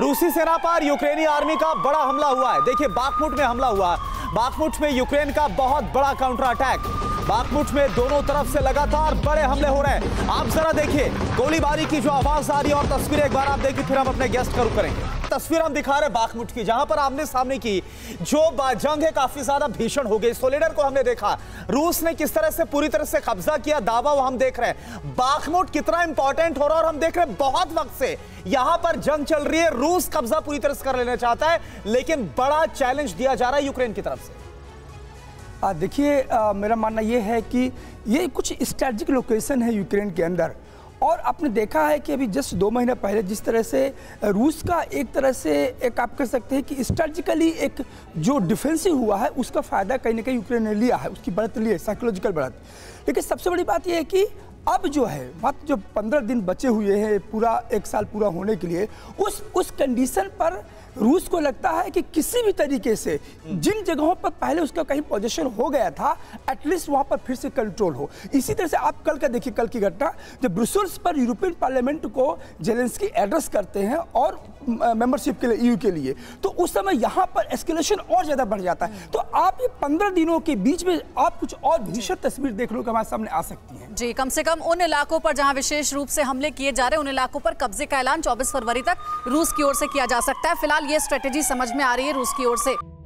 रूसी सेना पर यूक्रेनी आर्मी का बड़ा हमला हुआ है। देखिए बाकमुट में हमला हुआ बाकमुट में यूक्रेन का बहुत बड़ा काउंटर अटैक बाकमुट में दोनों तरफ़ से लगातार बड़े हमले हो रहे हैं। आप जरा देखिए, गोलीबारी की जो आवाज़ आ रही है और तस्वीरें एक बार आप देखिए, फिर हम अपने गेस्ट का रुख करेंगे। तस्वीर हम दिखा रहे बाकमुट की, जहाँ पर आमने सामने की जो जंग है, काफ़ी ज़्यादा भीषण हो गई। सोलिडर को हमने देखा। रूस ने किस तरह से पूरी तरह से कब्जा किया, दावा वो हम देख रहे हैं। बाकमुट कितना इंपॉर्टेंट हो रहा है और हम देख रहे हैं बहुत वक्त से यहाँ पर जंग चल रही है। रूस कब्जा पूरी तरह से कर लेना चाहता है, लेकिन बड़ा चैलेंज दिया जा रहा है यूक्रेन की तरफ़ से। देखिए मेरा मानना यह है कि ये कुछ स्ट्रेटजिक लोकेशन है यूक्रेन के अंदर। और आपने देखा है कि अभी जस्ट दो महीने पहले जिस तरह से रूस का एक तरह से एक आप कह सकते हैं कि स्ट्रेटिकली एक जो डिफेंसिव हुआ है, उसका फ़ायदा कहीं ना कहीं यूक्रेन ने लिया है, उसकी बढ़त ली है साइकोलॉजिकल बढ़त। लेकिन सबसे बड़ी बात यह है कि अब जो है मात्र जो पंद्रह दिन बचे हुए हैं पूरा एक साल पूरा होने के लिए उस उस कंडीशन पर रूस को लगता है कि किसी भी तरीके से जिन जगहों पर पहले उसका कहीं पोजीशन हो गया था एटलीस्ट वहाँ पर फिर से कंट्रोल हो। इसी तरह से आप कल का देखिए कल की घटना जब ब्रुसल्स पर यूरोपियन पार्लियामेंट को जेलेंस्की एड्रेस करते हैं और मेंबरशिप के लिए ईयू के लिए तो उस समय यहाँ पर एस्केलेशन और ज़्यादा बढ़ जाता है। तो आप ये पंद्रह दिनों के बीच में आप कुछ और भीषण तस्वीर देख लो हमारे सामने आ सकती है। जी कम से कम उन इलाकों पर जहाँ विशेष रूप से हमले किए जा रहे हैं, उन इलाकों पर कब्जे का ऐलान 24 फरवरी तक रूस की ओर से किया जा सकता है। फ़िलहाल ये स्ट्रेटेजी समझ में आ रही है रूस की ओर से।